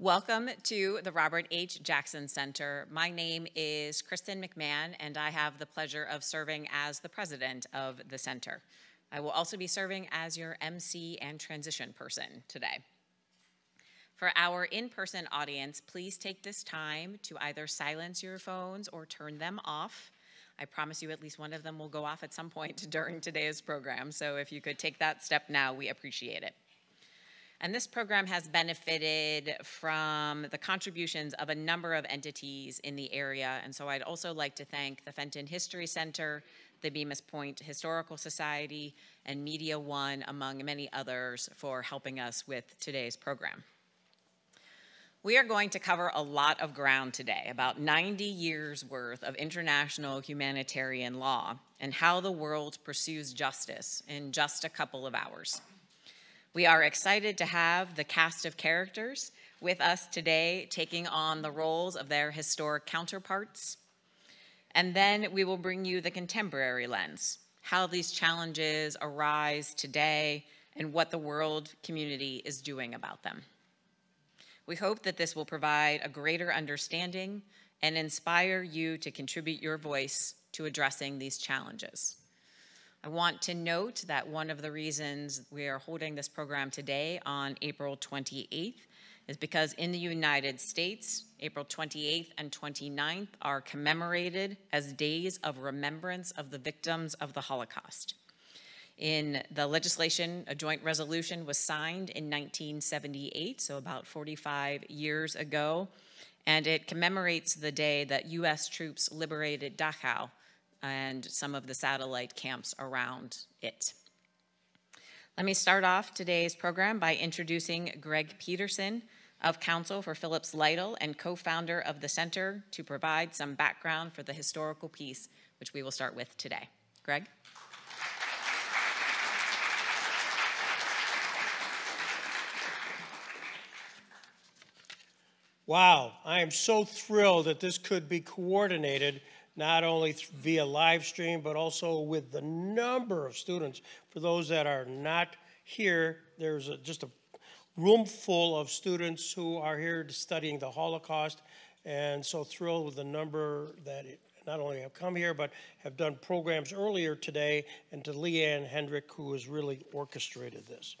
Welcome to the Robert H. Jackson Center. My name is Kristen McMahon, and I have the pleasure of serving as the president of the center. I will also be serving as your MC and transition person today. For our in-person audience, please take this time to either silence your phones or turn them off. I promise you at least one of them will go off at some point during today's program, so if you could take that step now, we appreciate it. And this program has benefited from the contributions of a number of entities in the area. And so I'd also like to thank the Fenton History Center, the Bemus Point Historical Society, and Media One, among many others, for helping us with today's program. We are going to cover a lot of ground today, about 90 years worth of international humanitarian law and how the world pursues justice in just a couple of hours. We are excited to have the cast of characters with us today taking on the roles of their historic counterparts. And then we will bring you the contemporary lens, how these challenges arise today and what the world community is doing about them. We hope that this will provide a greater understanding and inspire you to contribute your voice to addressing these challenges. I want to note that one of the reasons we are holding this program today on April 28th is because in the United States, April 28th and 29th are commemorated as days of remembrance of the victims of the Holocaust. In the legislation, a joint resolution was signed in 1978, so about 45 years ago, and it commemorates the day that US troops liberated Dachau and some of the satellite camps around it. Let me start off today's program by introducing Greg Peterson of Counsel for Phillips Lytle and co-founder of the Center to provide some background for the historical piece, which we will start with today. Greg? Wow, I am so thrilled that this could be coordinated not only via live stream, but also with the number of students. For those that are not here, there's a, just a room full of students who are here studying the Holocaust, and so thrilled with the number that it, not only have come here, but have done programs earlier today, and to Leanne Hendrick, who has really orchestrated this.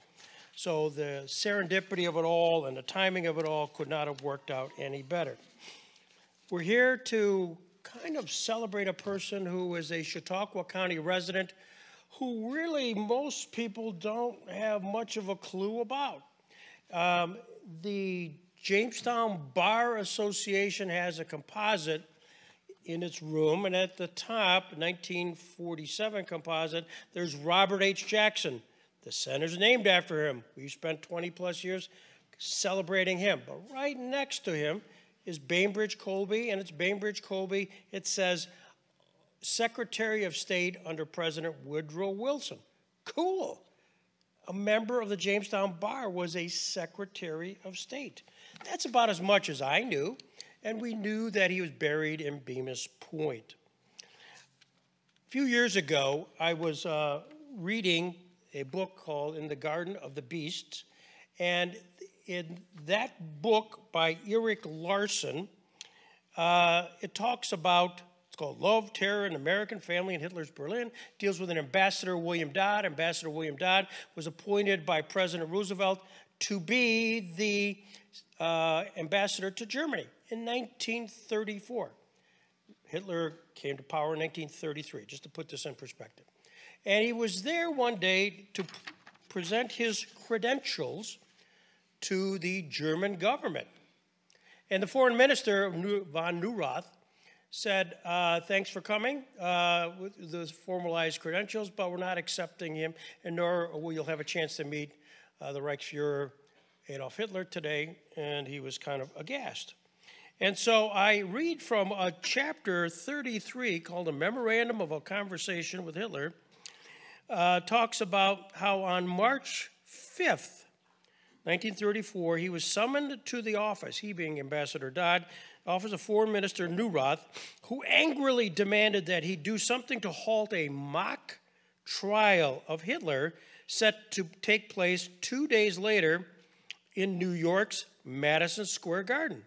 So the serendipity of it all and the timing of it all could not have worked out any better. We're here to kind of celebrate a person who is a Chautauqua County resident who really most people don't have much of a clue about. Um, the Jamestown Bar Association has a composite in its room, and at the top, 1947 composite, there's Robert H. Jackson. The center's named after him. We spent 20 plus years celebrating him. But right next to him is Bainbridge Colby, and it's Bainbridge Colby. It says Secretary of State under President Woodrow Wilson. Cool. A member of the Jamestown Bar was a Secretary of State. That's about as much as I knew, and we knew that he was buried in Bemus Point. A few years ago, I was uh, reading a book called In the Garden of the Beasts, and in that book by Erik Larson, uh, it talks about, it's called Love, Terror, and American Family in Hitler's Berlin, deals with an ambassador, William Dodd. Ambassador William Dodd was appointed by President Roosevelt to be the uh, ambassador to Germany in 1934. Hitler came to power in 1933, just to put this in perspective. And he was there one day to present his credentials to the German government. And the foreign minister, von Neurath, said, uh, Thanks for coming uh, with the formalized credentials, but we're not accepting him, and nor will you have a chance to meet uh, the Reichsfuhrer Adolf Hitler today. And he was kind of aghast. And so I read from a chapter 33 called A Memorandum of a Conversation with Hitler, uh, talks about how on March 5th, 1934, he was summoned to the office, he being Ambassador Dodd, office of Foreign Minister Neurath, who angrily demanded that he do something to halt a mock trial of Hitler set to take place two days later in New York's Madison Square Garden.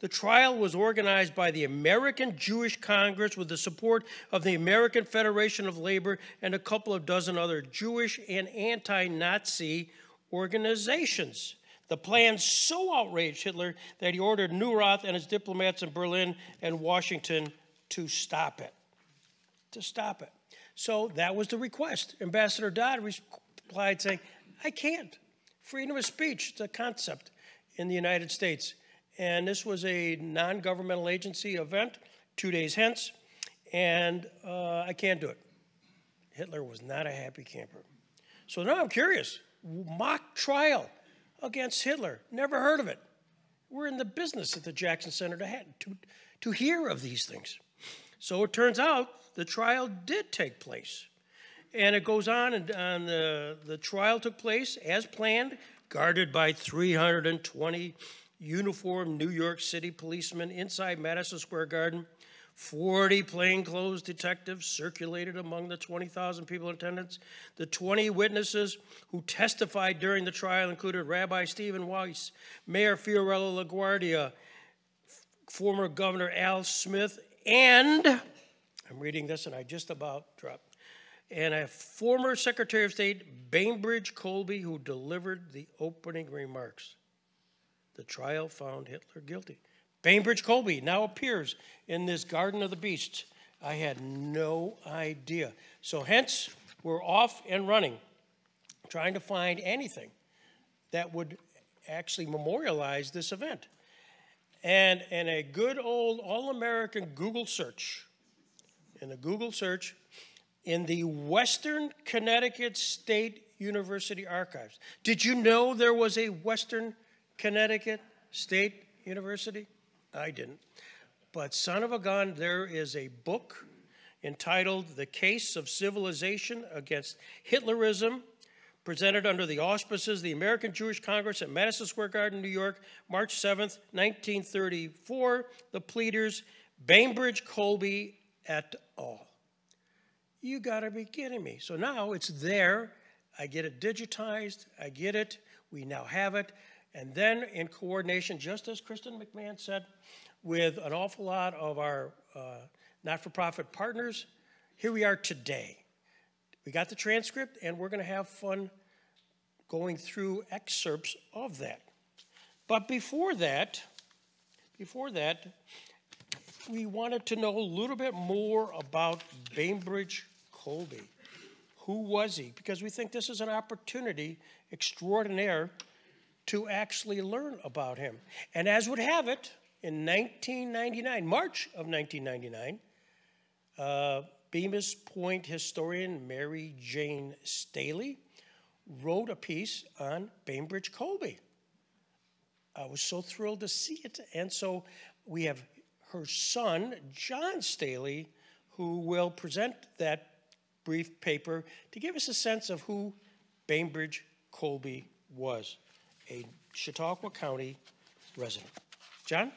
The trial was organized by the American Jewish Congress with the support of the American Federation of Labor and a couple of dozen other Jewish and anti Nazi organizations. The plan so outraged Hitler that he ordered Neurath and his diplomats in Berlin and Washington to stop it. To stop it. So that was the request. Ambassador Dodd replied saying, I can't. Freedom of speech, it's a concept in the United States. And this was a non governmental agency event two days hence, and uh, I can't do it. Hitler was not a happy camper. So now I'm curious mock trial against Hitler. Never heard of it. We're in the business at the Jackson Center to, have, to, to hear of these things. So it turns out the trial did take place. And it goes on, and, and the, the trial took place as planned, guarded by 320 uniformed New York City policemen inside Madison Square Garden. 40 plainclothes detectives circulated among the 20,000 people in attendance. The 20 witnesses who testified during the trial included Rabbi Stephen Wise, Mayor Fiorello LaGuardia, former Governor Al Smith, and I'm reading this and I just about dropped, and a former Secretary of State, Bainbridge Colby, who delivered the opening remarks. The trial found Hitler guilty. Bainbridge Colby now appears in this Garden of the Beasts. I had no idea. So, hence, we're off and running, trying to find anything that would actually memorialize this event. And in a good old all American Google search, in a Google search, in the Western Connecticut State University archives. Did you know there was a Western Connecticut State University? I didn't. But son of a gun, there is a book entitled The Case of Civilization Against Hitlerism, presented under the auspices of the American Jewish Congress at Madison Square Garden, New York, March 7th, 1934. The pleaders, Bainbridge Colby et al. You gotta be kidding me. So now it's there. I get it digitized. I get it. We now have it. And then in coordination, just as Kristen McMahon said, with an awful lot of our uh, not for profit partners, here we are today. We got the transcript, and we're going to have fun going through excerpts of that. But before that, before that, we wanted to know a little bit more about Bainbridge Colby. Who was he? Because we think this is an opportunity extraordinaire to actually learn about him. And as would have it, in 1999, March of 1999, uh, Bemus Point historian Mary Jane Stahley wrote a piece on Bainbridge Colby. I was so thrilled to see it. And so we have her son, John Stahley, who will present that brief paper to give us a sense of who Bainbridge Colby was a Chautauqua County resident. John?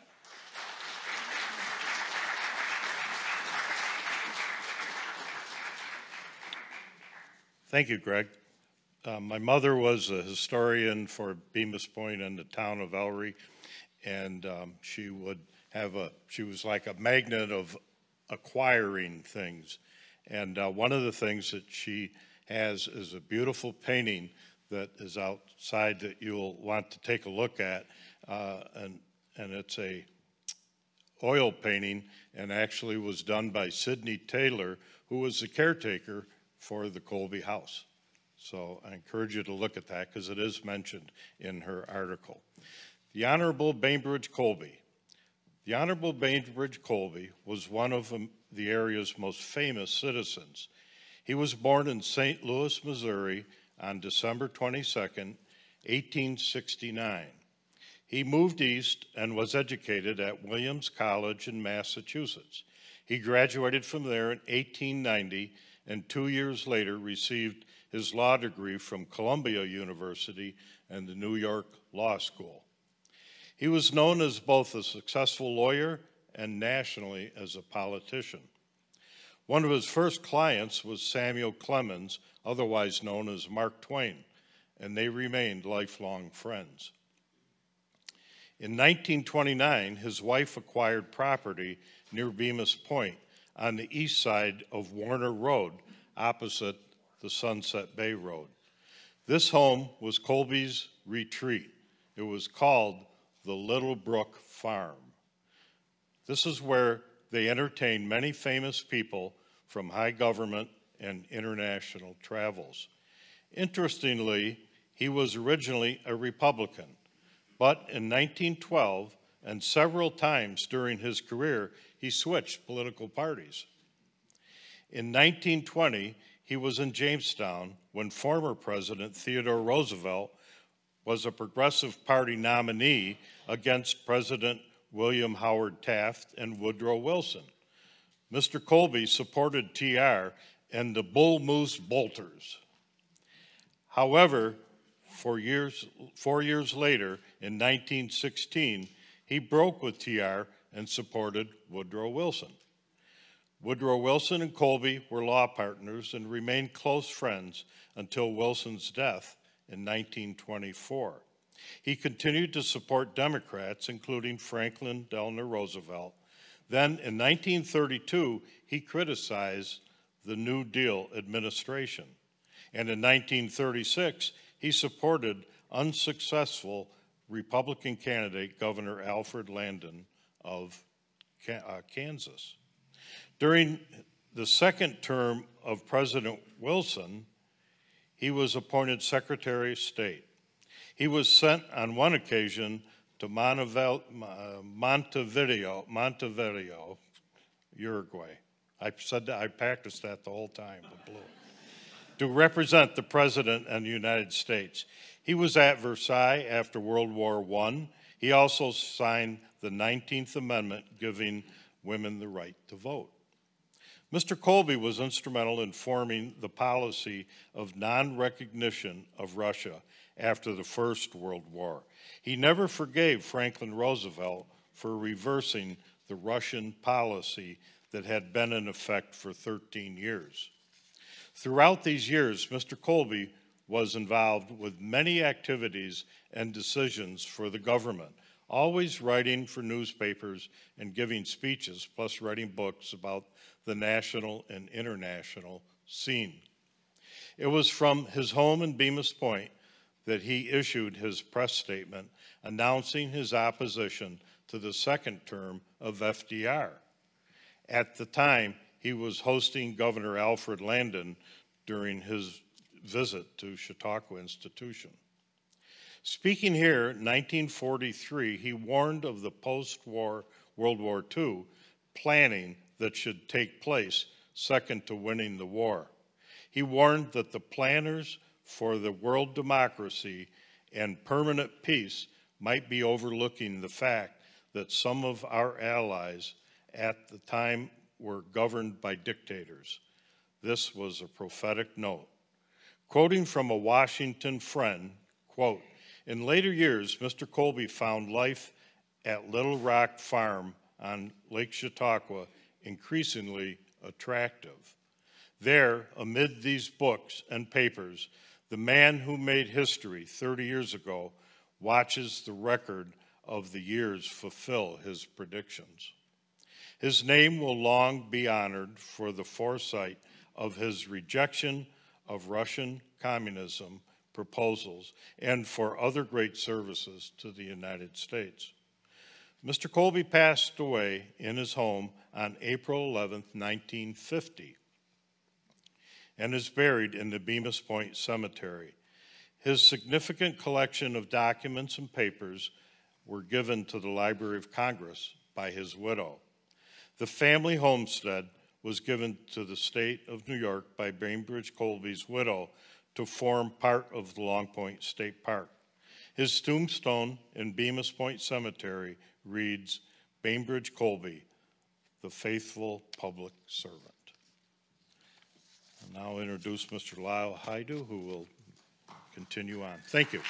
Thank you, Greg. Uh, my mother was a historian for Bemus Point and the town of Ellery, and um, she would have a, she was like a magnet of acquiring things. And uh, one of the things that she has is a beautiful painting that is outside that you'll want to take a look at. Uh, and, and it's a oil painting and actually was done by Sidney Taylor, who was the caretaker for the Colby House. So I encourage you to look at that because it is mentioned in her article. The Honorable Bainbridge Colby. The Honorable Bainbridge Colby was one of the area's most famous citizens. He was born in St. Louis, Missouri on December 22, 1869. He moved east and was educated at Williams College in Massachusetts. He graduated from there in 1890 and two years later received his law degree from Columbia University and the New York Law School. He was known as both a successful lawyer and nationally as a politician. One of his first clients was Samuel Clemens, otherwise known as Mark Twain, and they remained lifelong friends. In 1929, his wife acquired property near Bemus Point on the east side of Warner Road, opposite the Sunset Bay Road. This home was Colby's retreat. It was called the Little Brook Farm. This is where they entertained many famous people from high government and international travels. Interestingly, he was originally a Republican, but in 1912 and several times during his career, he switched political parties. In 1920, he was in Jamestown when former President Theodore Roosevelt was a Progressive Party nominee against President William Howard Taft and Woodrow Wilson. Mr. Colby supported TR and the Bull Moose Bolters. However, four years, four years later, in 1916, he broke with TR and supported Woodrow Wilson. Woodrow Wilson and Colby were law partners and remained close friends until Wilson's death in 1924. He continued to support Democrats, including Franklin Delano Roosevelt. Then, in 1932, he criticized the New Deal administration. And in 1936, he supported unsuccessful Republican candidate Governor Alfred Landon of uh, Kansas. During the second term of President Wilson, he was appointed Secretary of State. He was sent on one occasion to uh, Montevideo, Montevideo, Uruguay. I said that, I practiced that the whole time, the blue, to represent the President and the United States. He was at Versailles after World War I. He also signed the 19th Amendment giving women the right to vote. Mr. Colby was instrumental in forming the policy of non-recognition of Russia after the First World War. He never forgave Franklin Roosevelt for reversing the Russian policy that had been in effect for 13 years. Throughout these years, Mr. Colby was involved with many activities and decisions for the government, always writing for newspapers and giving speeches, plus writing books about the national and international scene. It was from his home in Bemus Point that he issued his press statement announcing his opposition to the second term of FDR. At the time, he was hosting Governor Alfred Landon during his visit to Chautauqua Institution. Speaking here in 1943, he warned of the post-war World War II planning that should take place second to winning the war. He warned that the planners for the world democracy and permanent peace might be overlooking the fact that some of our allies at the time were governed by dictators. This was a prophetic note. Quoting from a Washington friend, quote, in later years, Mr. Colby found life at Little Rock Farm on Lake Chautauqua increasingly attractive. There, amid these books and papers, the man who made history 30 years ago watches the record of the years fulfill his predictions. His name will long be honored for the foresight of his rejection of Russian communism proposals and for other great services to the United States. Mr. Colby passed away in his home on April 11, 1950, and is buried in the Bemus Point Cemetery. His significant collection of documents and papers were given to the Library of Congress by his widow. The family homestead was given to the state of New York by Bainbridge Colby's widow to form part of the Long Point State Park. His tombstone in Bemus Point Cemetery reads, Bainbridge Colby, the faithful public servant. I'll now introduce Mr. Lyle Hajdu, who will continue on. Thank you.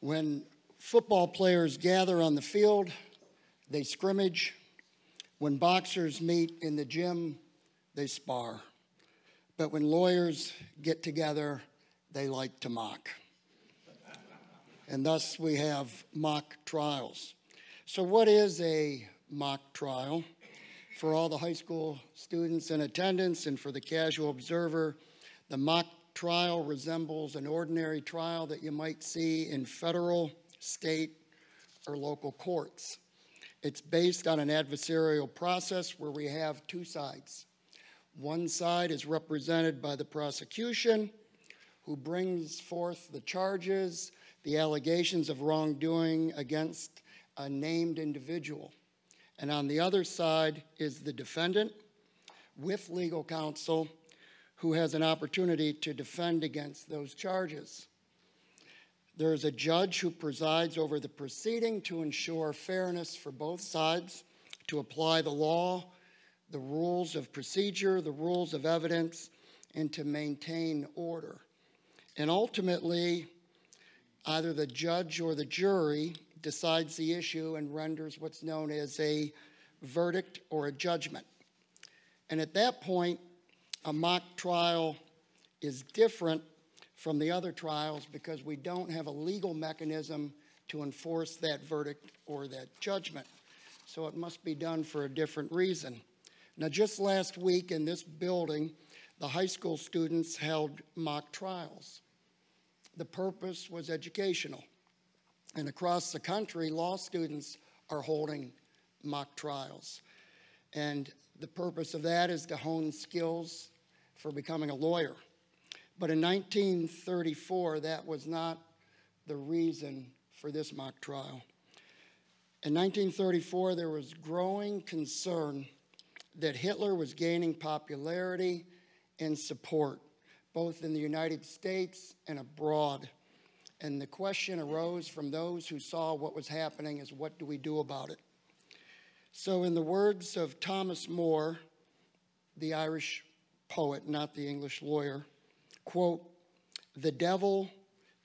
When football players gather on the field, they scrimmage, When boxers meet in the gym, they spar. But when lawyers get together, they like to mock. And thus we have mock trials. So, what is a mock trial? For all the high school students in attendance and for the casual observer, the mock trial resembles an ordinary trial that you might see in federal, state, or local courts. It's based on an adversarial process where we have two sides. One side is represented by the prosecution, who brings forth the charges, the allegations of wrongdoing against a named individual. And on the other side is the defendant with legal counsel who has an opportunity to defend against those charges. There is a judge who presides over the proceeding to ensure fairness for both sides, to apply the law, the rules of procedure, the rules of evidence, and to maintain order. And ultimately, either the judge or the jury decides the issue and renders what's known as a verdict or a judgment. And at that point, a mock trial is different from the other trials because we don't have a legal mechanism to enforce that verdict or that judgment. So it must be done for a different reason. Now, just last week in this building, the high school students held mock trials. The purpose was educational. And across the country, law students are holding mock trials. And the purpose of that is to hone skills for becoming a lawyer. But in 1934, that was not the reason for this mock trial. In 1934, there was growing concern that Hitler was gaining popularity and support, both in the United States and abroad. And the question arose from those who saw what was happening is what do we do about it? So, in the words of Thomas Moore, the Irish poet, not the English lawyer, quote, the devil,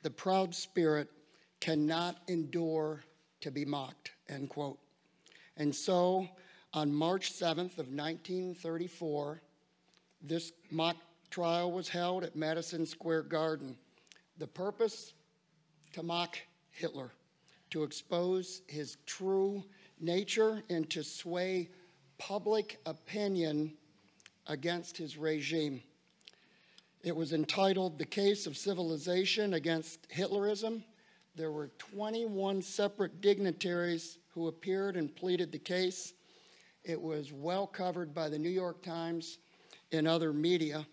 the proud spirit, cannot endure to be mocked, end quote. And so, on March 7th of 1934, this mock trial was held at Madison Square Garden. The purpose? To mock Hitler, to expose his true nature and to sway public opinion against his regime. It was entitled The Case of Civilization Against Hitlerism. There were 21 separate dignitaries who appeared and pleaded the case. It was well covered by the New York Times and other media.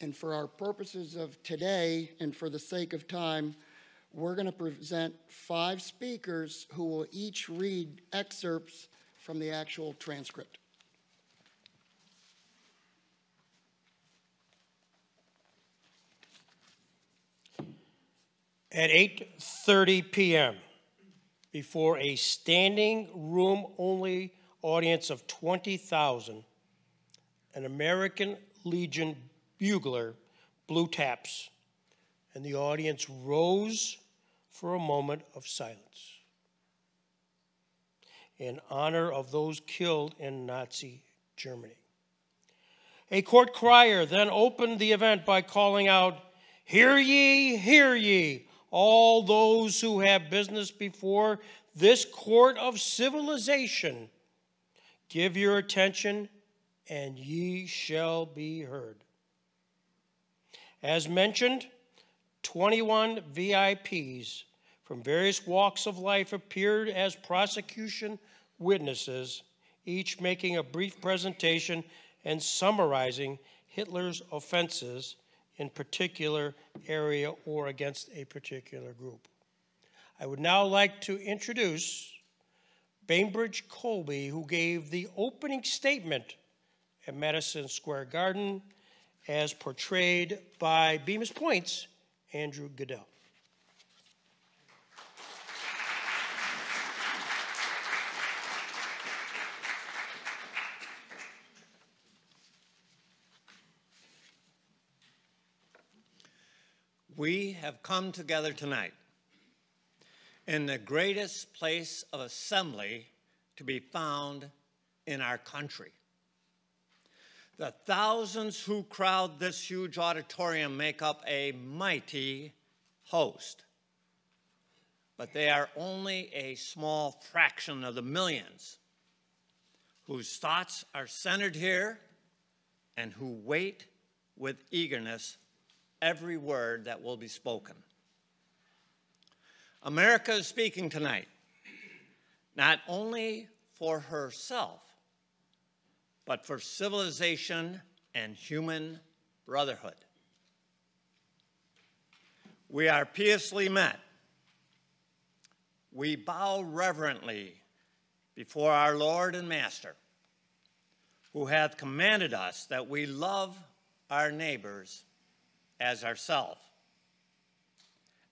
And for our purposes of today and for the sake of time, we're going to present five speakers who will each read excerpts from the actual transcript. At 8:30 PM, before a standing room only audience of 20,000, an American Legion bugler blew taps, and the audience rose for a moment of silence in honor of those killed in Nazi Germany. A court crier then opened the event by calling out, Hear ye, hear ye, all those who have business before this court of civilization. Give your attention, and ye shall be heard. As mentioned, 21 VIPs from various walks of life appeared as prosecution witnesses, each making a brief presentation and summarizing Hitler's offenses in particular area or against a particular group. I would now like to introduce Bainbridge Colby, who gave the opening statement at Madison Square Garden as portrayed by Bemus Point's Andrew Goodell. We have come together tonight in the greatest place of assembly to be found in our country. The thousands who crowd this huge auditorium make up a mighty host. But they are only a small fraction of the millions whose thoughts are centered here and who wait with eagerness every word that will be spoken. America is speaking tonight, not only for herself, but for civilization and human brotherhood. We are piously met. We bow reverently before our Lord and Master, who hath commanded us that we love our neighbors as ourselves.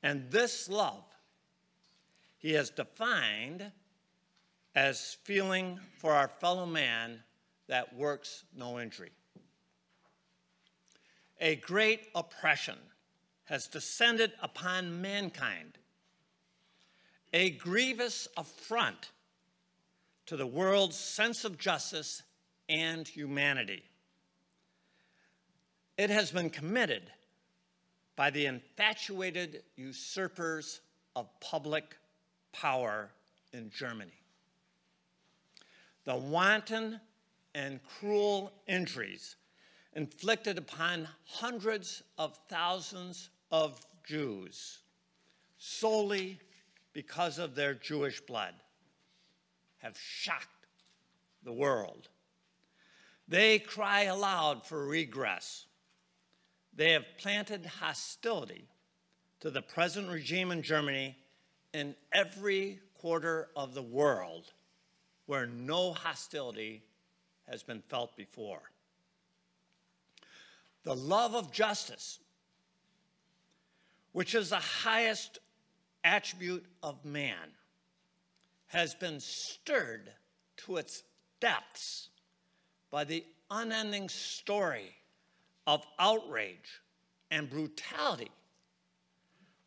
And this love he has defined as feeling for our fellow man that works no injury. A great oppression has descended upon mankind, a grievous affront to the world's sense of justice and humanity. It has been committed by the infatuated usurpers of public power in Germany. The wanton and cruel injuries inflicted upon hundreds of thousands of Jews solely because of their Jewish blood have shocked the world. They cry aloud for regress. They have planted hostility to the present regime in Germany in every quarter of the world where no hostility has been felt before. The love of justice, which is the highest attribute of man, has been stirred to its depths by the unending story of outrage and brutality,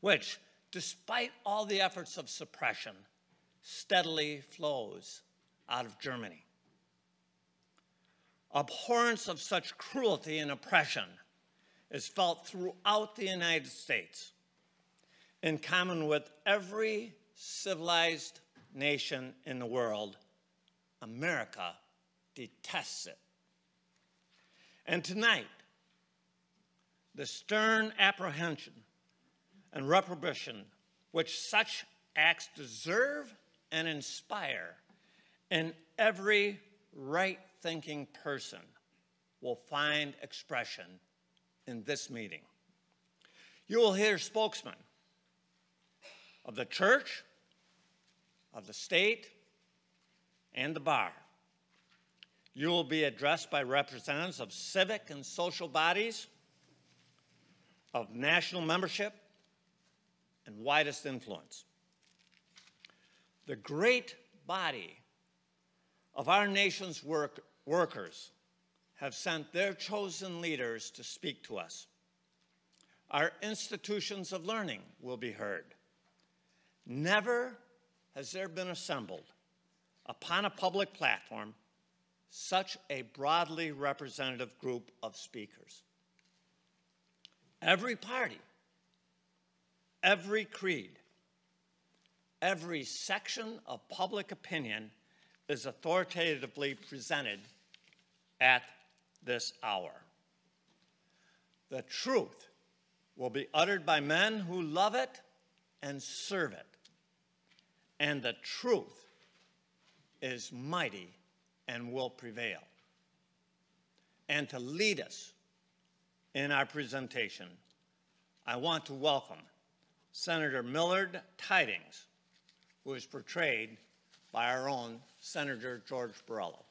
which, despite all the efforts of suppression, steadily flows out of Germany. Abhorrence of such cruelty and oppression is felt throughout the United States, in common with every civilized nation in the world. America detests it. And tonight, the stern apprehension and reprobation which such acts deserve and inspire in every right thinking person will find expression in this meeting. You will hear spokesmen of the church, of the state, and the bar. You will be addressed by representatives of civic and social bodies, of national membership, and widest influence. The great body of our nation's work, workers have sent their chosen leaders to speak to us. Our institutions of learning will be heard. Never has there been assembled upon a public platform such a broadly representative group of speakers. Every party, every creed, every section of public opinion is authoritatively presented at this hour. The truth will be uttered by men who love it and serve it. And the truth is mighty and will prevail. And to lead us in our presentation, I want to welcome Senator Millard Tydings, who is portrayed by our own Senator George Borrello.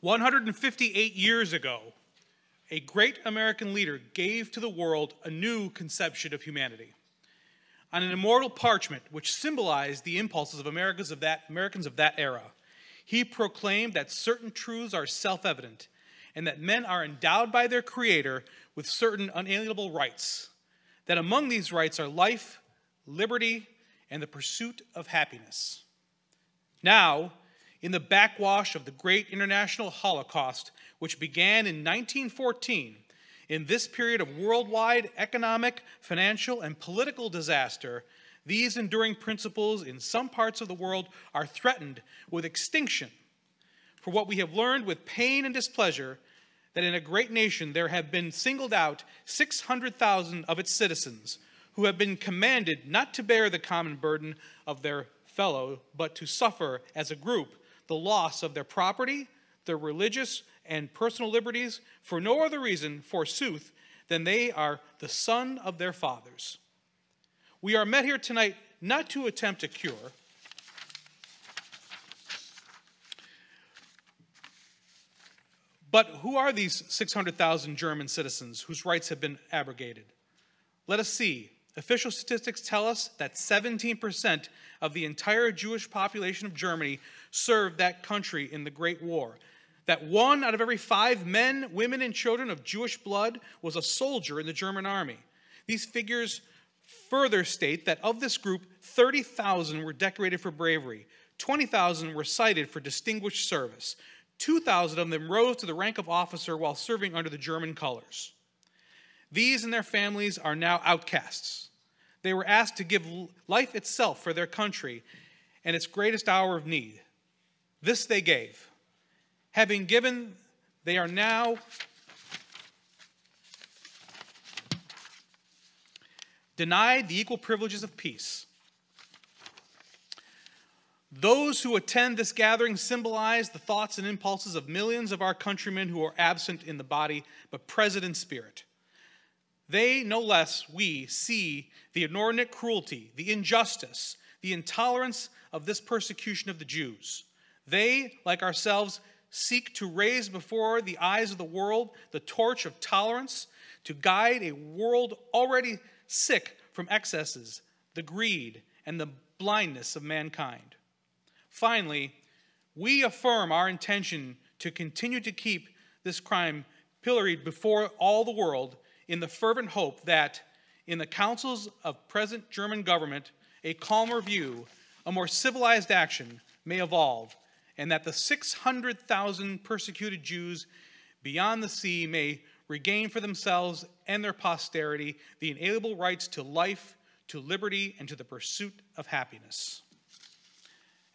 One hundred and fifty-eight years ago, a great American leader gave to the world a new conception of humanity. On an immortal parchment which symbolized the impulses of Americans of that, Americans of that era, he proclaimed that certain truths are self evident and that men are endowed by their Creator with certain unalienable rights. That among these rights are life, liberty, and the pursuit of happiness. Now, in the backwash of the great international Holocaust, which began in 1914, in this period of worldwide economic, financial, and political disaster, these enduring principles in some parts of the world are threatened with extinction. For what we have learned with pain and displeasure, that in a great nation there have been singled out 600,000 of its citizens who have been commanded not to bear the common burden of their fellow, but to suffer as a group the loss of their property, their religious and personal liberties, for no other reason, forsooth, than they are the son of their fathers. We are met here tonight not to attempt a cure, but who are these 600,000 German citizens whose rights have been abrogated? Let us see. Official statistics tell us that 17% of the entire Jewish population of Germany served that country in the Great War. That one out of every five men, women, and children of Jewish blood was a soldier in the German army. These figures further state that of this group, 30,000 were decorated for bravery, 20,000 were cited for distinguished service, 2,000 of them rose to the rank of officer while serving under the German colors. These and their families are now outcasts. They were asked to give life itself for their country and its greatest hour of need. This they gave. Having given, they are now denied the equal privileges of peace. Those who attend this gathering symbolize the thoughts and impulses of millions of our countrymen who are absent in the body but present in spirit. They, no less, we, see the inordinate cruelty, the injustice, the intolerance of this persecution of the Jews. They, like ourselves, seek to raise before the eyes of the world the torch of tolerance to guide a world already sick from excesses, the greed, and the blindness of mankind. Finally, we affirm our intention to continue to keep this crime pilloried before all the world in the fervent hope that in the councils of present German government, a calmer view, a more civilized action may evolve, and that the 600,000 persecuted Jews beyond the sea may regain for themselves and their posterity the inalienable rights to life, to liberty, and to the pursuit of happiness.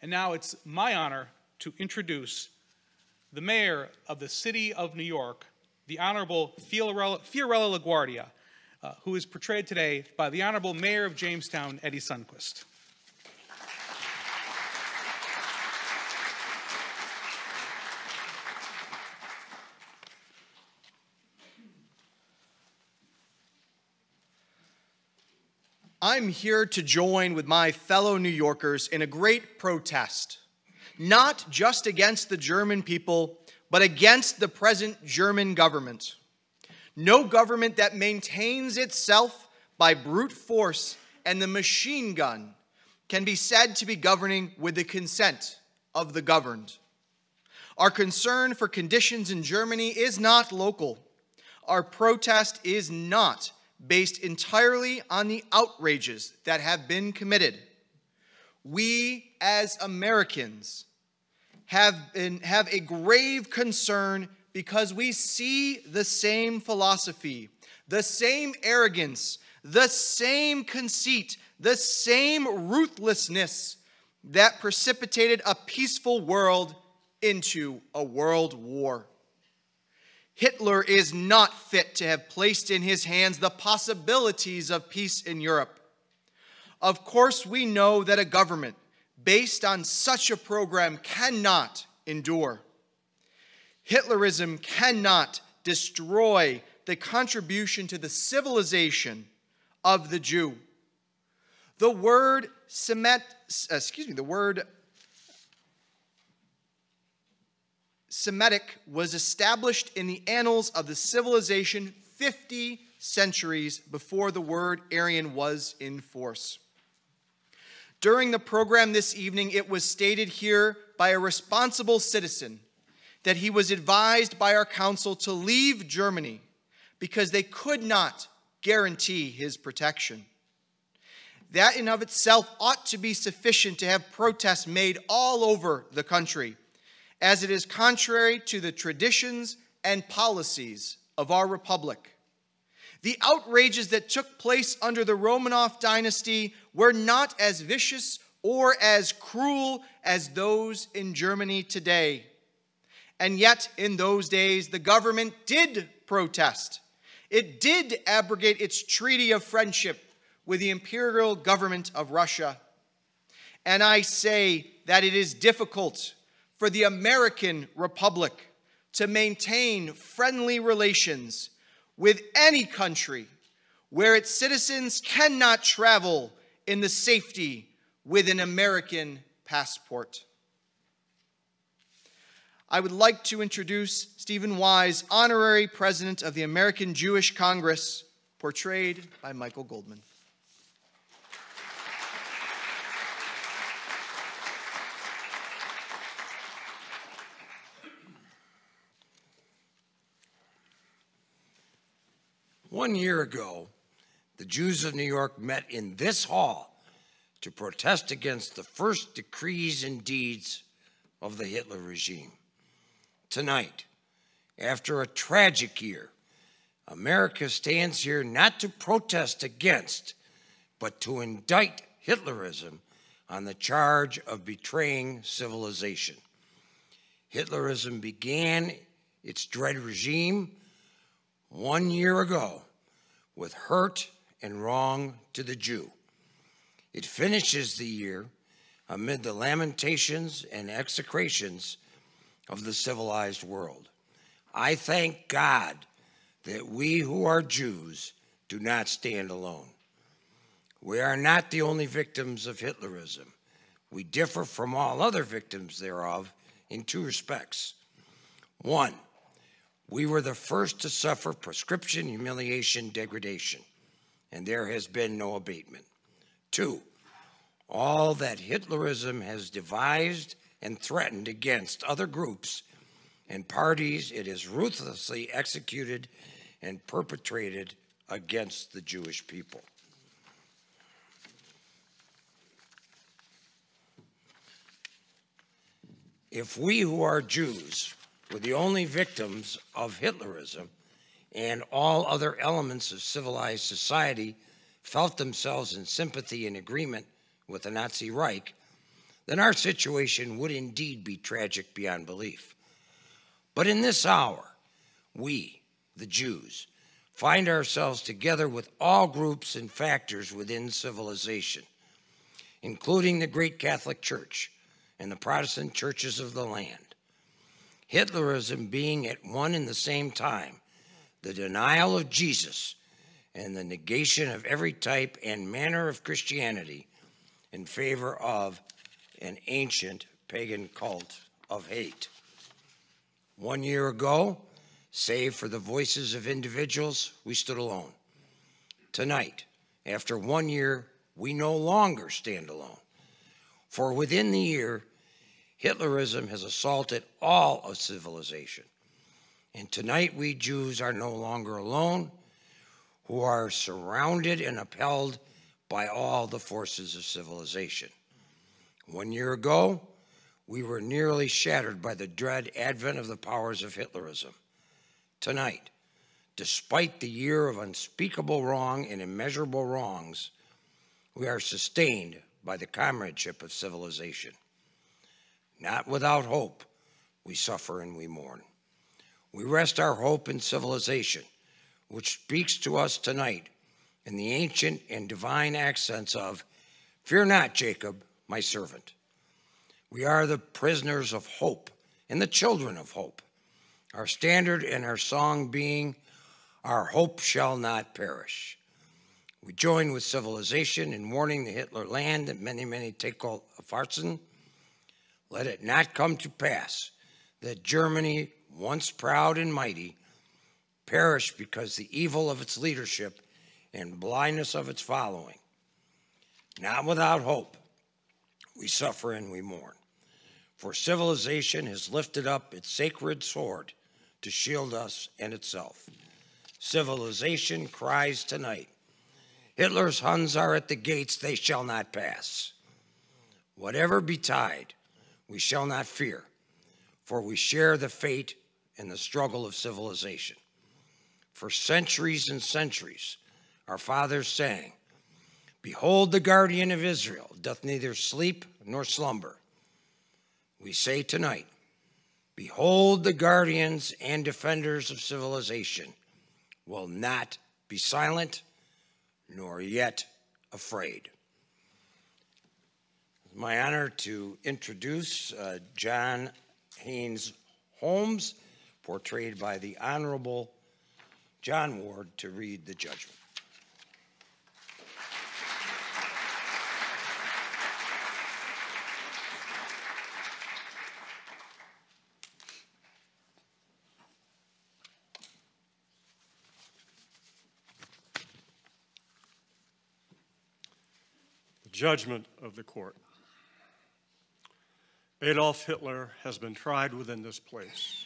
And now it's my honor to introduce the mayor of the city of New York, the Honorable Fiorello, LaGuardia, uh, who is portrayed today by the Honorable Mayor of Jamestown, Eddie Sundquist. I'm here to join with my fellow New Yorkers in a great protest, not just against the German people but against the present German government. No government that maintains itself by brute force and the machine gun can be said to be governing with the consent of the governed. Our concern for conditions in Germany is not local. Our protest is not based entirely on the outrages that have been committed. We, as Americans, have, been, have a grave concern because we see the same philosophy, the same arrogance, the same conceit, the same ruthlessness that precipitated a peaceful world into a world war. Hitler is not fit to have placed in his hands the possibilities of peace in Europe. Of course, we know that a government based on such a program cannot endure. Hitlerism cannot destroy the contribution to the civilization of the Jew. The word Semet, excuse me, the word Semitic was established in the annals of the civilization 50 centuries before the word Aryan was in force. During the program this evening, it was stated here by a responsible citizen that he was advised by our council to leave Germany because they could not guarantee his protection. That in of itself ought to be sufficient to have protests made all over the country, as it is contrary to the traditions and policies of our republic. The outrages that took place under the Romanov dynasty were not as vicious or as cruel as those in Germany today. And yet, in those days, the government did protest. It did abrogate its treaty of friendship with the imperial government of Russia. And I say that it is difficult for the American Republic to maintain friendly relations with any country where its citizens cannot travel in the safety with an American passport. I would like to introduce Stephen Wise, Honorary President of the American Jewish Congress, portrayed by Michael Goldman. One year ago, the Jews of New York met in this hall to protest against the first decrees and deeds of the Hitler regime. Tonight, after a tragic year, America stands here not to protest against, but to indict Hitlerism on the charge of betraying civilization. Hitlerism began its dread regime one year ago with hurt and wrong to the Jew. It finishes the year amid the lamentations and execrations of the civilized world. I thank God that we who are Jews do not stand alone. We are not the only victims of Hitlerism. We differ from all other victims thereof in two respects. One, we were the first to suffer proscription, humiliation, degradation, and there has been no abatement. Two, all that Hitlerism has devised and threatened against other groups and parties it has ruthlessly executed and perpetrated against the Jewish people. If we who are Jews were the only victims of Hitlerism, and all other elements of civilized society felt themselves in sympathy and agreement with the Nazi Reich, then our situation would indeed be tragic beyond belief. But in this hour, we, the Jews, find ourselves together with all groups and factors within civilization, including the great Catholic Church and the Protestant churches of the land. Hitlerism being at one and the same time the denial of Jesus and the negation of every type and manner of Christianity in favor of an ancient pagan cult of hate. One year ago, save for the voices of individuals, we stood alone. Tonight, after one year, we no longer stand alone. For within the year, Hitlerism has assaulted all of civilization. And tonight, we Jews are no longer alone, who are surrounded and upheld by all the forces of civilization. One year ago, we were nearly shattered by the dread advent of the powers of Hitlerism. Tonight, despite the year of unspeakable wrong and immeasurable wrongs, we are sustained by the comradeship of civilization. Not without hope, we suffer and we mourn. We rest our hope in civilization, which speaks to us tonight in the ancient and divine accents of, Fear not, Jacob, my servant. We are the prisoners of hope and the children of hope. Our standard and our song being, Our hope shall not perish. We join with civilization in warning the Hitler land that many, many take a farson. Let it not come to pass that Germany, once proud and mighty, perish because the evil of its leadership and blindness of its following. Not without hope, we suffer and we mourn. For civilization has lifted up its sacred sword to shield us and itself. Civilization cries tonight Hitler's Huns are at the gates, they shall not pass. Whatever betide, we shall not fear, for we share the fate and the struggle of civilization. For centuries and centuries, our fathers sang, Behold, the guardian of Israel doth neither sleep nor slumber. We say tonight, Behold, the guardians and defenders of civilization will not be silent nor yet afraid. My honor to introduce uh, John Haynes Holmes, portrayed by the Honorable John Ward, to read the judgment. The judgment of the court. Adolf Hitler has been tried within this place.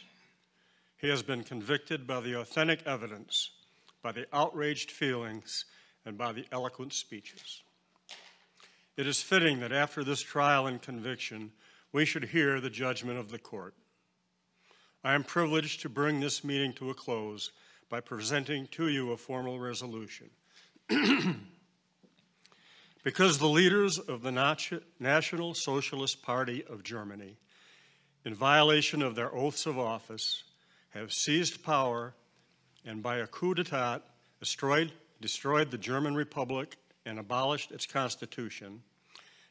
He has been convicted by the authentic evidence, by the outraged feelings, and by the eloquent speeches. It is fitting that after this trial and conviction, we should hear the judgment of the court. I am privileged to bring this meeting to a close by presenting to you a formal resolution. because the leaders of the National Socialist Party of Germany, in violation of their oaths of office, have seized power and by a coup d'etat destroyed, destroyed the German Republic and abolished its constitution,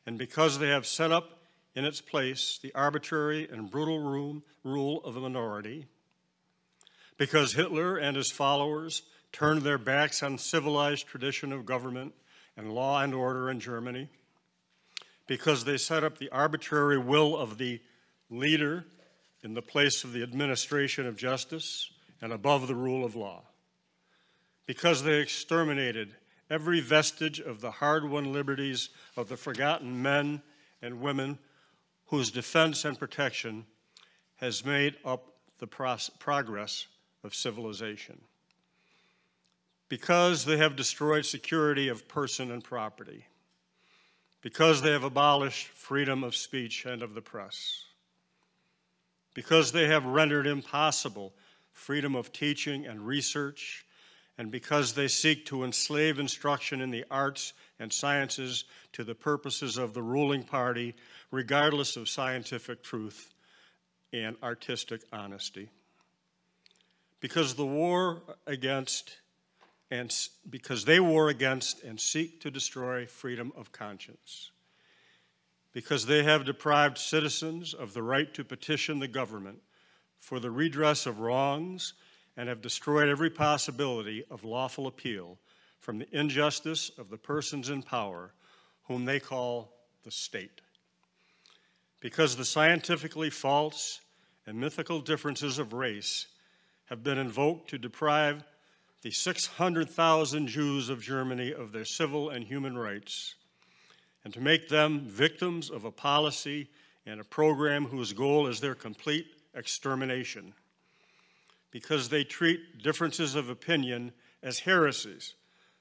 and because they have set up in its place the arbitrary and brutal rule, rule of a minority, because Hitler and his followers turned their backs on civilized tradition of government and law and order in Germany, because they set up the arbitrary will of the leader in the place of the administration of justice and above the rule of law, because they exterminated every vestige of the hard won liberties of the forgotten men and women whose defense and protection has made up the progress of civilization. Because they have destroyed security of person and property. Because they have abolished freedom of speech and of the press. Because they have rendered impossible freedom of teaching and research. And because they seek to enslave instruction in the arts and sciences to the purposes of the ruling party, regardless of scientific truth and artistic honesty. Because the war against and because they war against and seek to destroy freedom of conscience. Because they have deprived citizens of the right to petition the government for the redress of wrongs and have destroyed every possibility of lawful appeal from the injustice of the persons in power whom they call the state. Because the scientifically false and mythical differences of race have been invoked to deprive the 600,000 Jews of Germany of their civil and human rights, and to make them victims of a policy and a program whose goal is their complete extermination. Because they treat differences of opinion as heresies,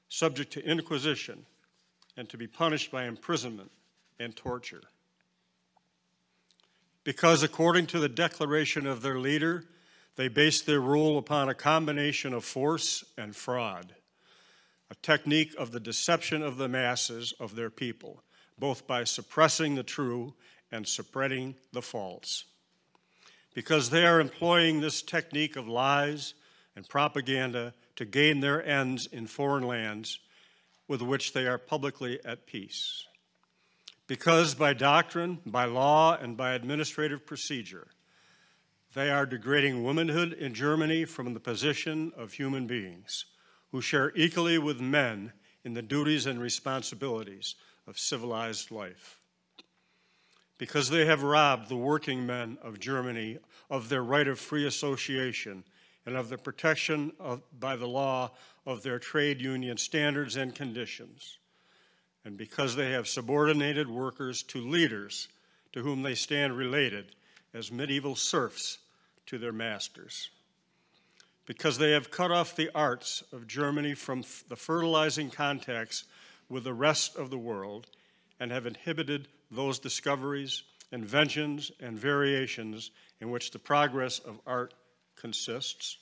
subject to inquisition, and to be punished by imprisonment and torture. Because, according to the declaration of their leader, they base their rule upon a combination of force and fraud, a technique of the deception of the masses of their people, both by suppressing the true and spreading the false. Because they are employing this technique of lies and propaganda to gain their ends in foreign lands with which they are publicly at peace. Because by doctrine, by law, and by administrative procedure, they are degrading womanhood in Germany from the position of human beings who share equally with men in the duties and responsibilities of civilized life. Because they have robbed the working men of Germany of their right of free association and of the protection of, by the law of their trade union standards and conditions. And because they have subordinated workers to leaders to whom they stand related as medieval serfs to their masters. Because they have cut off the arts of Germany from the fertilizing contacts with the rest of the world and have inhibited those discoveries, inventions, and variations in which the progress of art consists.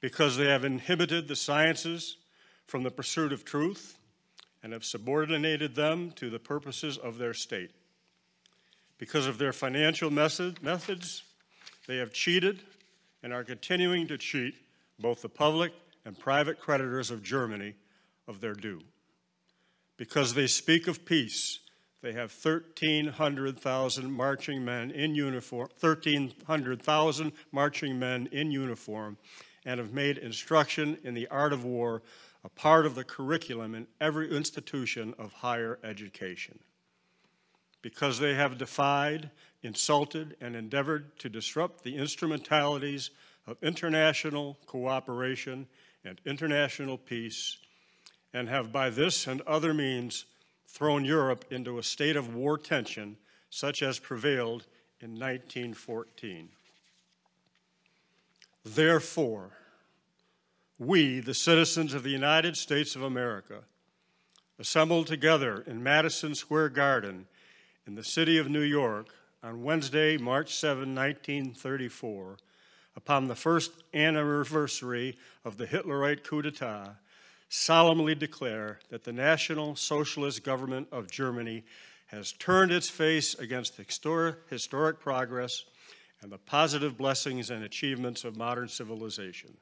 Because they have inhibited the sciences from the pursuit of truth and have subordinated them to the purposes of their state. Because of their financial method, methods, they have cheated and are continuing to cheat both the public and private creditors of Germany of their due. Because they speak of peace, they have 1,300,000 marching men in uniform, 1,300,000 marching men in uniform, and have made instruction in the art of war a part of the curriculum in every institution of higher education. Because they have defied, insulted, and endeavored to disrupt the instrumentalities of international cooperation and international peace, and have by this and other means thrown Europe into a state of war tension such as prevailed in 1914. Therefore, we, the citizens of the United States of America, assembled together in Madison Square Garden in the city of New York on Wednesday, March 7, 1934, upon the first anniversary of the Hitlerite coup d'etat, solemnly declare that the National Socialist Government of Germany has turned its face against historic, historic progress and the positive blessings and achievements of modern civilization.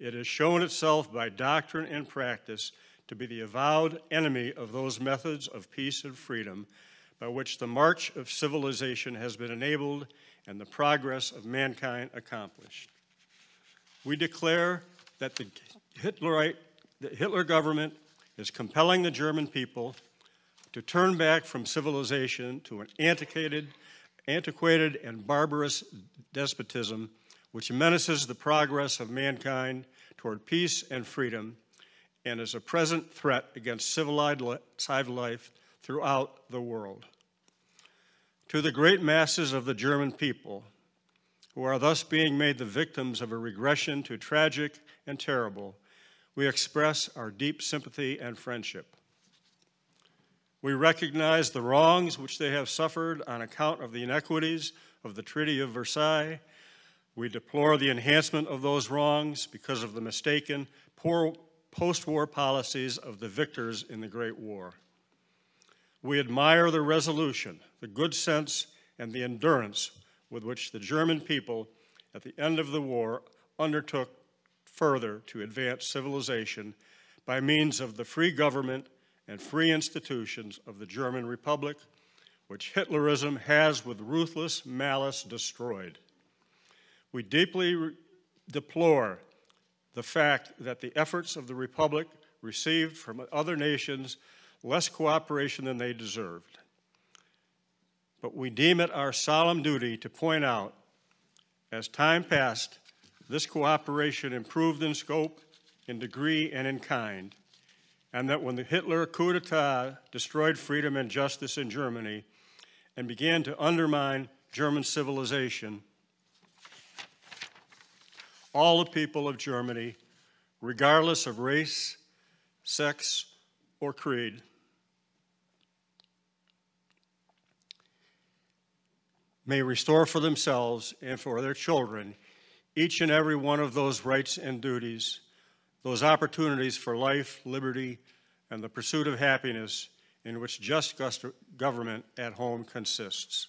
It has shown itself by doctrine and practice to be the avowed enemy of those methods of peace and freedom by which the march of civilization has been enabled and the progress of mankind accomplished. We declare that the Hitlerite, the Hitler government is compelling the German people to turn back from civilization to an antiquated, antiquated and barbarous despotism which menaces the progress of mankind toward peace and freedom and is a present threat against civilized life throughout the world. To the great masses of the German people, who are thus being made the victims of a regression to tragic and terrible, we express our deep sympathy and friendship. We recognize the wrongs which they have suffered on account of the inequities of the Treaty of Versailles. We deplore the enhancement of those wrongs because of the mistaken poor post-war policies of the victors in the Great War. We admire the resolution, the good sense, and the endurance with which the German people at the end of the war undertook further to advance civilization by means of the free government and free institutions of the German Republic, which Hitlerism has with ruthless malice destroyed. We deeply deplore the fact that the efforts of the Republic received from other nations less cooperation than they deserved. But we deem it our solemn duty to point out, as time passed, this cooperation improved in scope, in degree, and in kind, and that when the Hitler coup d'etat destroyed freedom and justice in Germany and began to undermine German civilization, all the people of Germany, regardless of race, sex, or creed, may restore for themselves and for their children each and every one of those rights and duties, those opportunities for life, liberty, and the pursuit of happiness in which just government at home consists.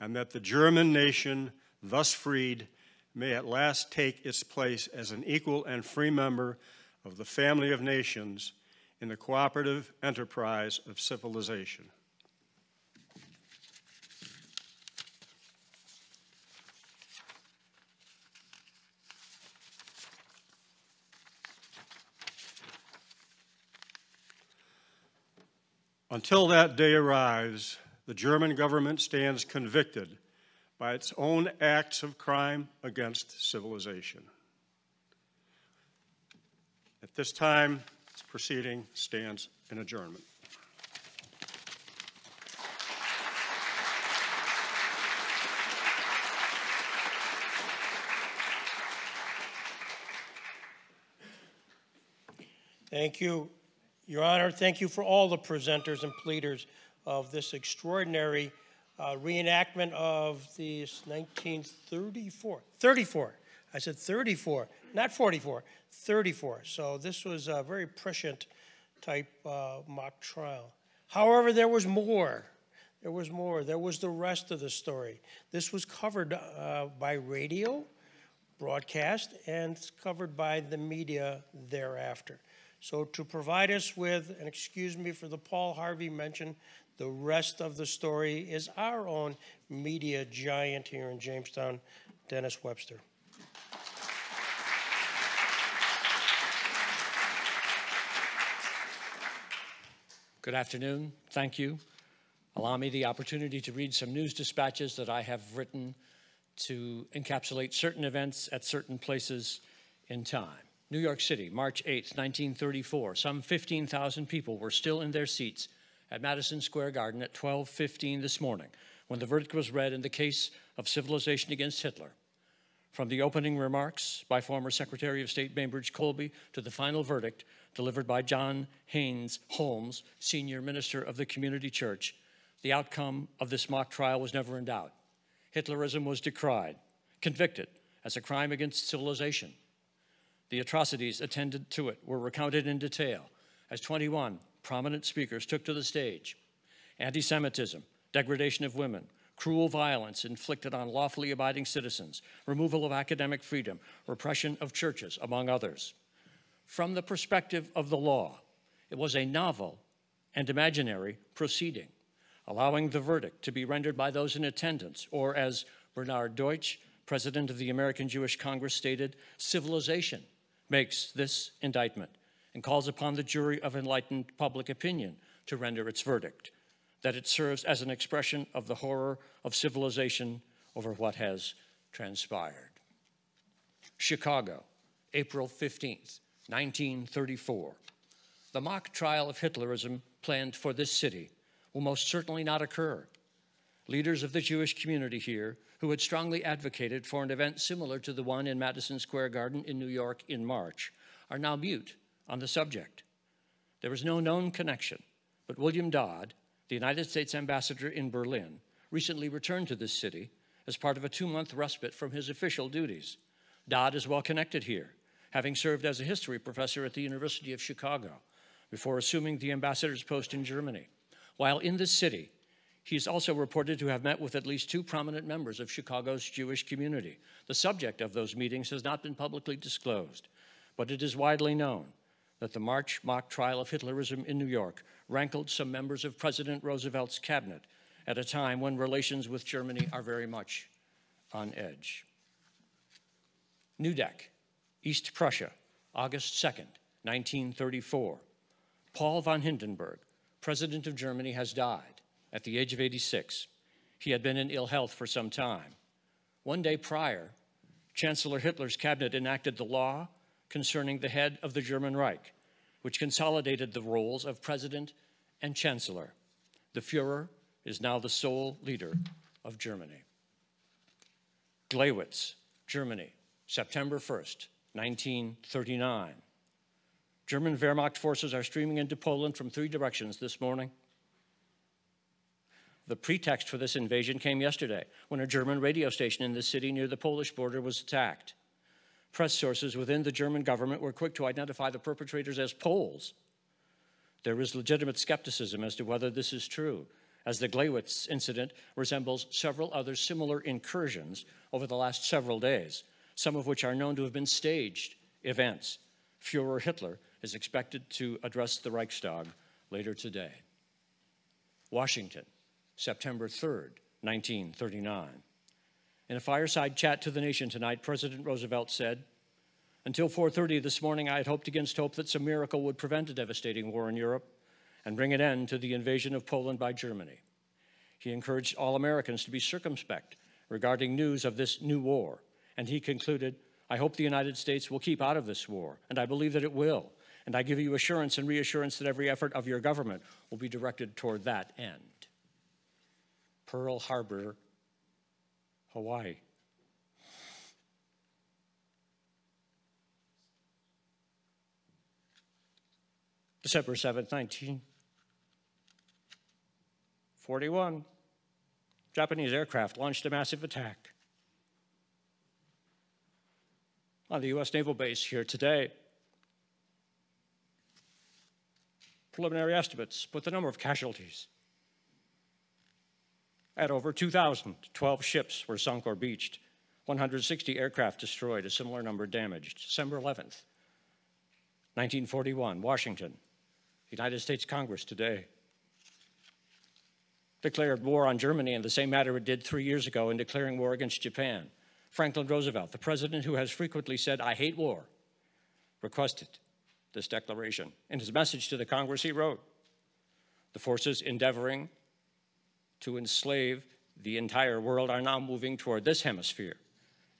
And that the German nation, thus freed, may at last take its place as an equal and free member of the family of nations in the cooperative enterprise of civilization. Until that day arrives, the German government stands convicted by its own acts of crime against civilization. At this time, this proceeding stands in adjournment. Thank you. Your Honor. Thank you for all the presenters and pleaders of this extraordinary uh, reenactment of this 1934, 34. I said 34, not 44, 34. So this was a very prescient type uh, mock trial. However, there was more. There was more. There was the rest of the story. This was covered uh, by radio, broadcast, and covered by the media thereafter. So to provide us with, and excuse me for the Paul Harvey mention, the rest of the story is our own media giant here in Jamestown, Dennis Webster. Good afternoon. Thank you. Allow me the opportunity to read some news dispatches that I have written to encapsulate certain events at certain places in time. New York City, March 8, 1934. Some 15,000 people were still in their seats at Madison Square Garden at 12:15 this morning when the verdict was read in the case of civilization against Hitler. From the opening remarks by former Secretary of State Bainbridge Colby to the final verdict delivered by John Haynes Holmes, senior minister of the Community Church, the outcome of this mock trial was never in doubt. Hitlerism was decried, convicted as a crime against civilization. The atrocities attended to it were recounted in detail as 21 prominent speakers took to the stage. Anti Semitism, degradation of women, cruel violence inflicted on lawfully abiding citizens, removal of academic freedom, repression of churches, among others. From the perspective of the law, it was a novel and imaginary proceeding, allowing the verdict to be rendered by those in attendance, or as Bernard Deutsch, president of the American Jewish Congress, stated, civilization makes this indictment and calls upon the jury of enlightened public opinion to render its verdict, that it serves as an expression of the horror of civilization over what has transpired. Chicago, April 15th, 1934. The mock trial of Hitlerism planned for this city will most certainly not occur. Leaders of the Jewish community here, who had strongly advocated for an event similar to the one in Madison Square Garden in New York in March, are now mute on the subject. There is no known connection, but William Dodd, the United States ambassador in Berlin, recently returned to this city as part of a two month respite from his official duties. Dodd is well connected here, having served as a history professor at the University of Chicago before assuming the ambassador's post in Germany. While in this city, he is also reported to have met with at least two prominent members of Chicago's Jewish community. The subject of those meetings has not been publicly disclosed, but it is widely known that the March mock trial of Hitlerism in New York rankled some members of President Roosevelt's cabinet at a time when relations with Germany are very much on edge. Neudeck, East Prussia, August 2nd, 1934. Paul von Hindenburg, President of Germany, has died at the age of 86. He had been in ill health for some time. One day prior, Chancellor Hitler's cabinet enacted the law concerning the head of the German Reich, which consolidated the roles of president and chancellor. The Fuhrer is now the sole leader of Germany. Gleiwitz, Germany, September 1st, 1939. German Wehrmacht forces are streaming into Poland from three directions this morning. The pretext for this invasion came yesterday when a German radio station in the city near the Polish border was attacked. Press sources within the German government were quick to identify the perpetrators as Poles. There is legitimate skepticism as to whether this is true, as the Gleiwitz incident resembles several other similar incursions over the last several days, some of which are known to have been staged events. Fuhrer Hitler is expected to address the Reichstag later today. Washington, September 3rd, 1939. In a fireside chat to the nation tonight, President Roosevelt said, Until 4:30 this morning, I had hoped against hope that some miracle would prevent a devastating war in Europe and bring an end to the invasion of Poland by Germany. He encouraged all Americans to be circumspect regarding news of this new war, and he concluded, I hope the United States will keep out of this war, and I believe that it will. And I give you assurance and reassurance that every effort of your government will be directed toward that end. Pearl Harbor, Hawaii. December 7, 1941, Japanese aircraft launched a massive attack on the U.S. naval base here today. Preliminary estimates put the number of casualties at over 2,000. 12 ships were sunk or beached, 160 aircraft destroyed, a similar number damaged. December 11th, 1941, Washington, United States Congress today declared war on Germany in the same manner it did three years ago in declaring war against Japan. Franklin Roosevelt, the president who has frequently said, I hate war, requested this declaration. In his message to the Congress, he wrote, The forces endeavoring to enslave the entire world are now moving toward this hemisphere.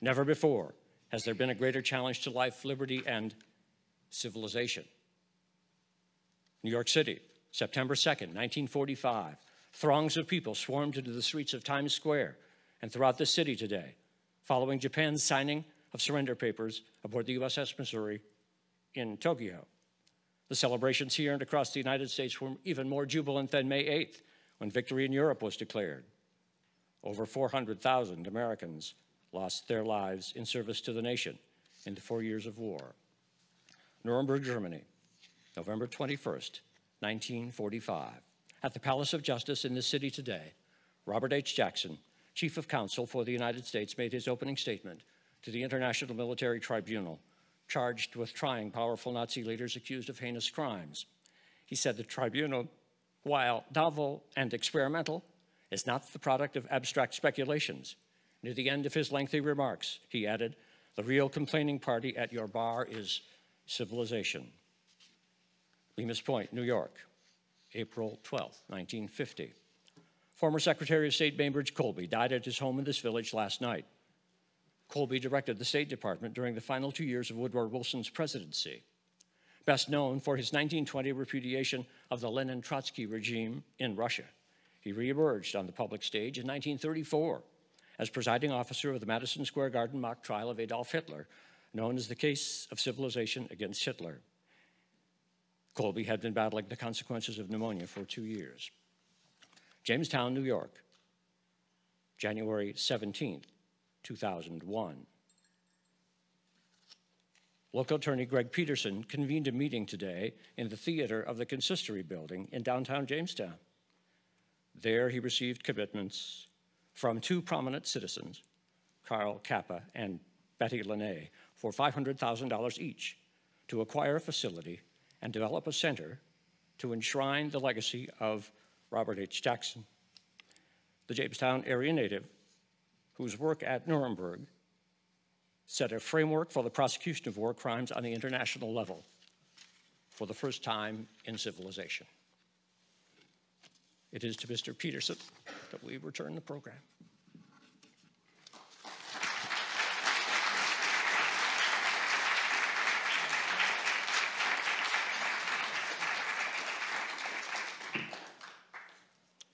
Never before has there been a greater challenge to life, liberty, and civilization. New York City, September 2nd, 1945. Throngs of people swarmed into the streets of Times Square and throughout the city today following Japan's signing of surrender papers aboard the USS Missouri in Tokyo. The celebrations here and across the United States were even more jubilant than May 8th, when victory in Europe was declared. Over 400,000 Americans lost their lives in service to the nation in the four years of war. Nuremberg, Germany, November 21st, 1945. At the Palace of Justice in this city today, Robert H. Jackson Chief of Counsel for the United States made his opening statement to the International Military Tribunal, charged with trying powerful Nazi leaders accused of heinous crimes. He said the tribunal, while novel and experimental, is not the product of abstract speculations. Near the end of his lengthy remarks, he added, the real complaining party at your bar is civilization. Bemus Point, New York, April 12, 1950. Former Secretary of State Bainbridge Colby died at his home in this village last night. Colby directed the State Department during the final two years of Woodrow Wilson's presidency. Best known for his 1920 repudiation of the Lenin Trotsky regime in Russia, he reemerged on the public stage in 1934 as presiding officer of the Madison Square Garden mock trial of Adolf Hitler, known as the case of civilization against Hitler. Colby had been battling the consequences of pneumonia for two years. Jamestown, New York, January 17, 2001. Local attorney Greg Peterson convened a meeting today in the theater of the Consistory Building in downtown Jamestown. There he received commitments from two prominent citizens, Carl Kappa and Betty Lene, for $500,000 each to acquire a facility and develop a center to enshrine the legacy of Robert H. Jackson, the Jamestown area native whose work at Nuremberg set a framework for the prosecution of war crimes on the international level for the first time in civilization. It is to Mr. Peterson that we return the program.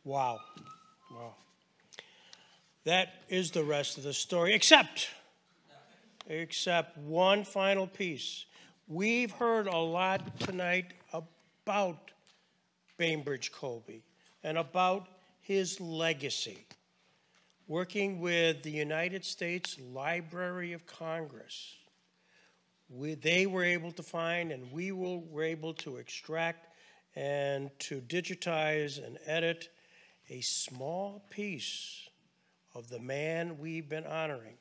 Wow. Wow. That is the rest of the story, except, except one final piece. We've heard a lot tonight about Bainbridge Colby and about his legacy. Working with the United States Library of Congress, we, they were able to find and we will, were able to extract and to digitize and edit a small piece of the man we've been honoring.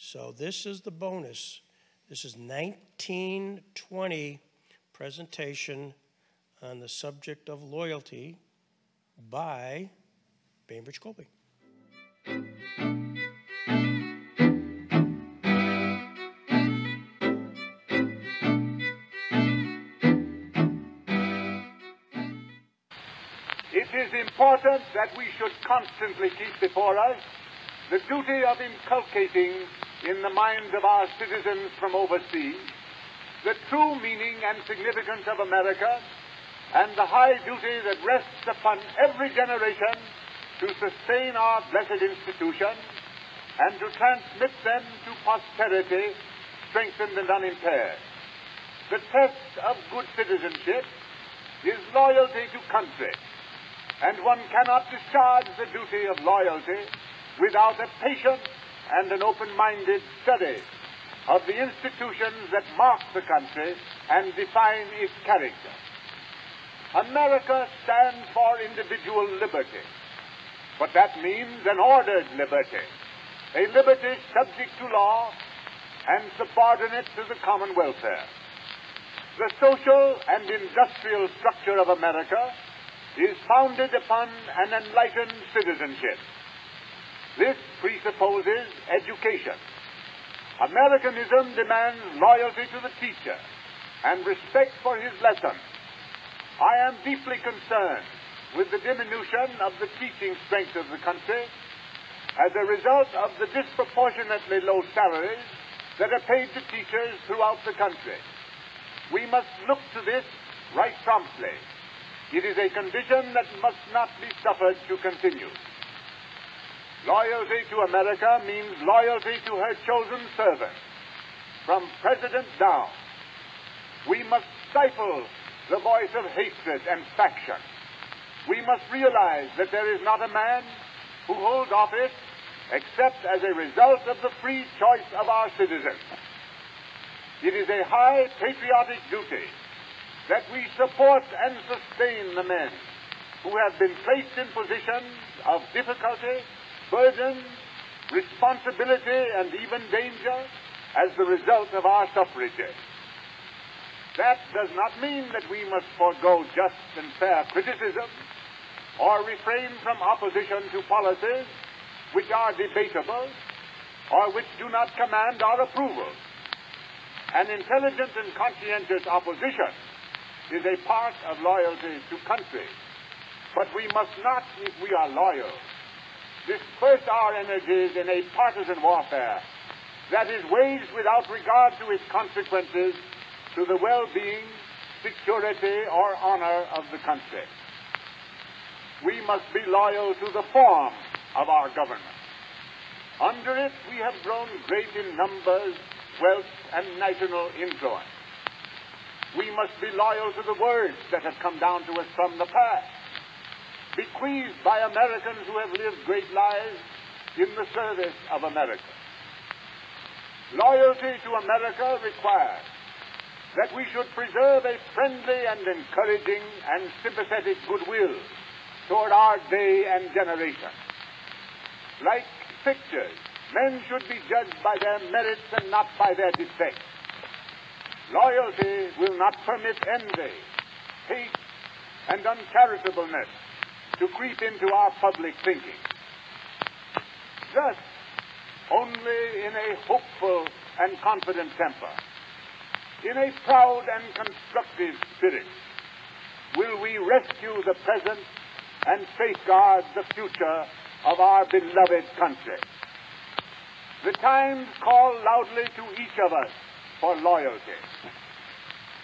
So this is the bonus. This is 1920 presentation on the subject of loyalty by Bainbridge Colby. It is important that we should constantly keep before us the duty of inculcating in the minds of our citizens from overseas the true meaning and significance of America and the high duty that rests upon every generation to sustain our blessed institution and to transmit them to posterity strengthened and unimpaired. The test of good citizenship is loyalty to country, and one cannot discharge the duty of loyalty without a patient and an open-minded study of the institutions that mark the country and define its character. America stands for individual liberty, but that means an ordered liberty, a liberty subject to law and subordinate to the common welfare. The social and industrial structure of America is founded upon an enlightened citizenship. This presupposes education. Americanism demands loyalty to the teacher and respect for his lesson. I am deeply concerned with the diminution of the teaching strength of the country as a result of the disproportionately low salaries that are paid to teachers throughout the country. We must look to this right promptly. It is a condition that must not be suffered to continue. Loyalty to America means loyalty to her chosen servant, from president down. We must stifle the voice of hatred and faction. We must realize that there is not a man who holds office except as a result of the free choice of our citizens. It is a high patriotic duty that we support and sustain the men who have been placed in positions of difficulty, burden, responsibility, and even danger as the result of our suffrages. That does not mean that we must forego just and fair criticism or refrain from opposition to policies which are debatable or which do not command our approval. An intelligent and conscientious opposition is a part of loyalty to country. But we must not, if we are loyal, disperse our energies in a partisan warfare that is waged without regard to its consequences to the well-being, security, or honor of the country. We must be loyal to the form of our government. Under it, we have grown great in numbers, wealth, and national influence. We must be loyal to the words that have come down to us from the past, bequeathed by Americans who have lived great lives in the service of America. Loyalty to America requires that we should preserve a friendly and encouraging and sympathetic goodwill toward our day and generation. Like pictures, men should be judged by their merits and not by their defects. Loyalty will not permit envy, hate, and uncharitableness to creep into our public thinking. Thus, only in a hopeful and confident temper, in a proud and constructive spirit, will we rescue the present and safeguard the future of our beloved country. The times call loudly to each of us for loyalty.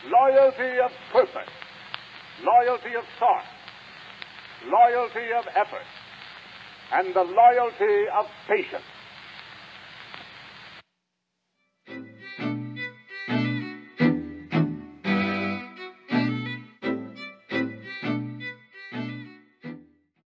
Loyalty of purpose, loyalty of thought, loyalty of effort, and the loyalty of patience.